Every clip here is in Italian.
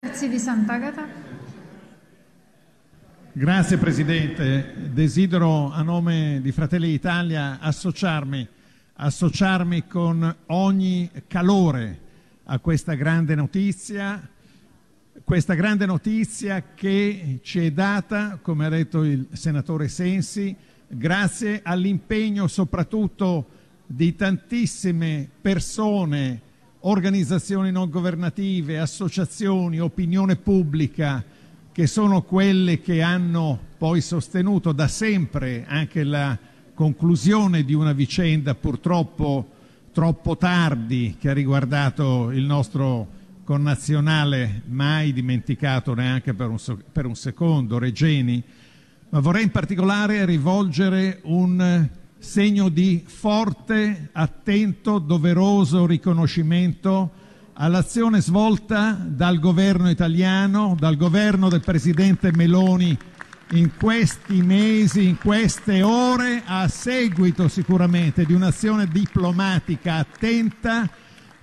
Terzi di Sant'Agata. Grazie Presidente, desidero a nome di Fratelli d'Italia associarmi, associarmi con ogni calore a questa grande notizia, questa grande notizia che ci è data, come ha detto il Senatore Sensi, grazie all'impegno soprattutto di tantissime persone, organizzazioni non governative, associazioni, opinione pubblica, che sono quelle che hanno poi sostenuto da sempre anche la conclusione di una vicenda purtroppo troppo tardi che ha riguardato il nostro connazionale mai dimenticato neanche per un, per un secondo, Regeni, ma vorrei in particolare rivolgere un segno di forte, attento, doveroso riconoscimento all'azione svolta dal governo italiano, dal governo del presidente Meloni in questi mesi, in queste ore, a seguito sicuramente di un'azione diplomatica attenta,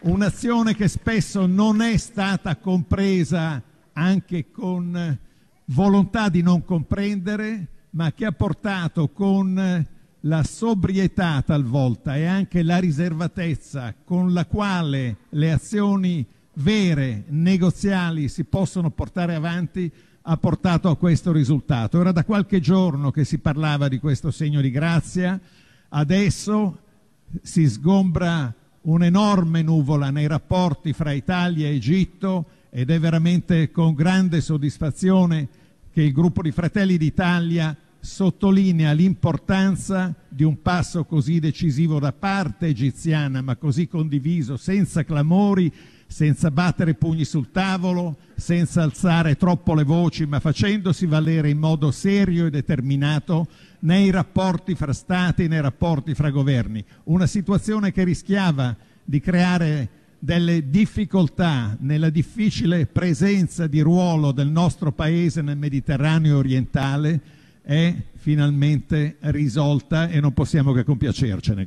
un'azione che spesso non è stata compresa anche con volontà di non comprendere, ma che ha portato con la sobrietà talvolta e anche la riservatezza con la quale le azioni vere, negoziali si possono portare avanti ha portato a questo risultato. Era da qualche giorno che si parlava di questo segno di grazia, adesso si sgombra un'enorme nuvola nei rapporti fra Italia e Egitto ed è veramente con grande soddisfazione che il gruppo di Fratelli d'Italia sottolinea l'importanza di un passo così decisivo da parte egiziana, ma così condiviso, senza clamori, senza battere pugni sul tavolo, senza alzare troppo le voci, ma facendosi valere in modo serio e determinato nei rapporti fra Stati, nei rapporti fra governi. Una situazione che rischiava di creare delle difficoltà nella difficile presenza di ruolo del nostro Paese nel Mediterraneo orientale è finalmente risolta e non possiamo che compiacercene.